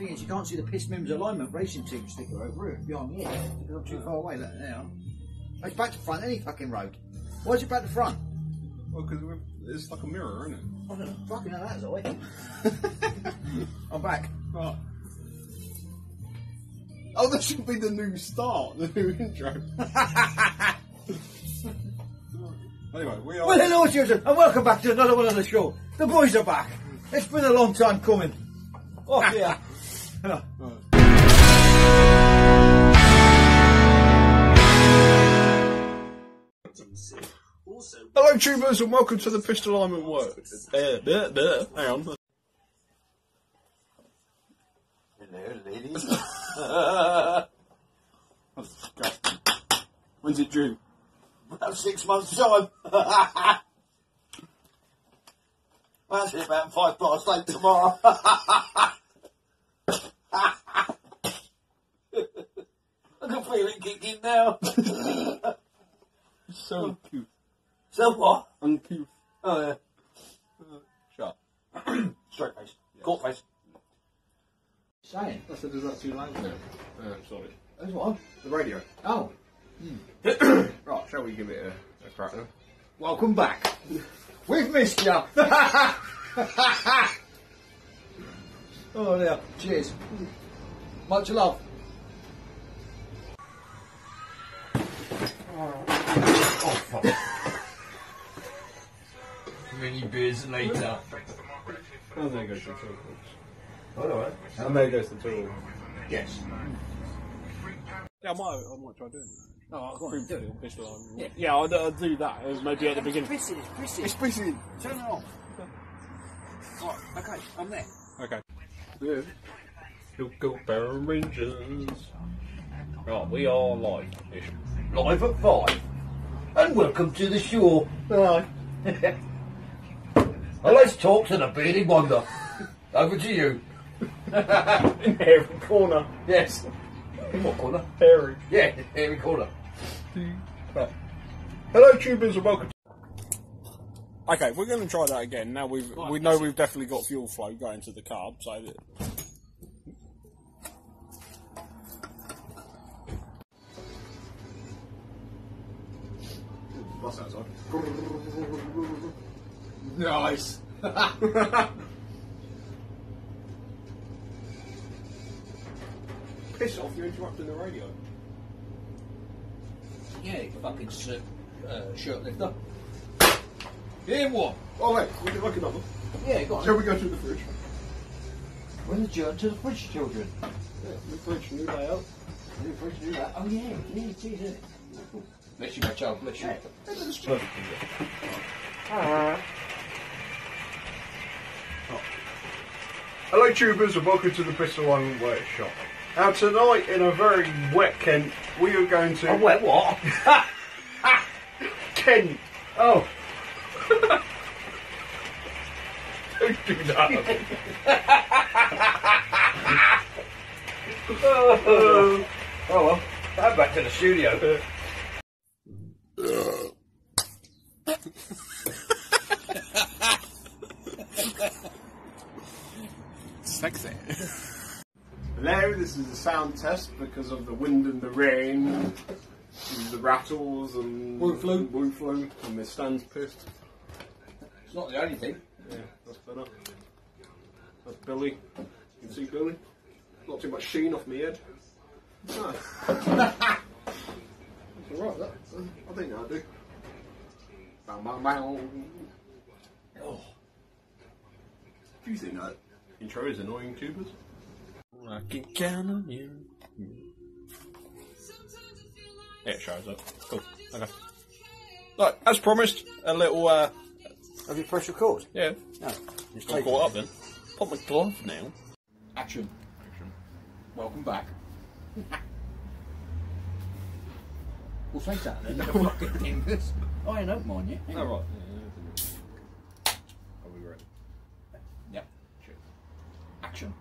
thing is, you can't see the Piss Mims alignment racing team sticker over it behind me here because I'm too far away. Look, now. It's back to front any fucking road. Why is it back to front? Well, because it's like a mirror, isn't it? I don't know. Fucking hell, that's alright. I'm back. Right. Oh, that should be the new start, the new intro. anyway, we are. Well, hello, children, and welcome back to another one of the show. The boys are back. It's been a long time coming. Oh, yeah. Hello. Hello, tubers, and welcome to the Pissed Alignment Work. Uh, duh, duh, hang on. Hello, ladies. That's disgusting. When's it due? About six months' time. That's it, about five past eight tomorrow. I can feel it kicking now. So uncouth. so what? Uncouth. Oh, yeah. Shut up. Straight face. Court face. Saying. I said, is that too loud now? Oh, sorry. That's what? The radio. Oh. Hmm. Right, shall we give it a, a crack then? Welcome back. We've missed you. oh dear. Cheers. Much love. Oh fuck. Many beers later. Oh, there goes the tool. Alright. And there goes the tool. Yes. Yeah, I might, I might try doing that. Oh, go on, do it. Pissed Alignment. Yeah, I'll, I'll do that. uh, Maybe at the beginning. Pissing, it's pissing. It's busy. Turn it off. Right, okay, I'm there. Okay. Yeah. Look up Power Rangers. Right, we are live. Live at five. And welcome to the show. Right. well, let's talk to the bearded wonder. Over to you. In every corner. Yes. In what corner? Harry. Yeah, every corner. Right. Hello, tubers, and welcome. Okay, we're going to try that again. Now we've we know we've definitely got fuel flow going to the carb, so that Bus outside. Nice. Piss off! You're interrupting the radio. Yeah, you fucking shirt, uh, shirt lifter. In one. Oh wait, we can look another. Yeah, go on. Shall we go through the fridge? Where's the journey to the fridge, children? Yeah, the fridge, new layout. New fridge, new that. Oh, yeah, yeah, is, isn't it? Bless you, my child, bless you. Oh. Hello, tubers, and welcome to the Bristol Island Workshop. Now, tonight, in a very wet Kent, we are going to. Oh, wait, what? Kent! Oh. Don't do that. oh, well. I'm back to the studio. Sexy. Hello, this is a sound test because of the wind and the rain, and the rattles and Wood flu. wood flu, and the stand's pissed. It's not the only thing. Yeah, that's better. That's Billy. You can see Billy. Not too much sheen off my head. That's alright, that. I think I do. Bow, bow, bow. Oh. Do you think that intro is annoying, tubers? I can count on you. Yeah, it shows up. Cool. Okay. Right, as promised, a little, uh, Have you pressed record? yeah, No. Just got take caught it. up then. Put my glove now. Action. Action. Welcome back. We'll face that then. the fucking fingers. Oh, I don't mind you. Oh, right. Are we ready? Yep. Action.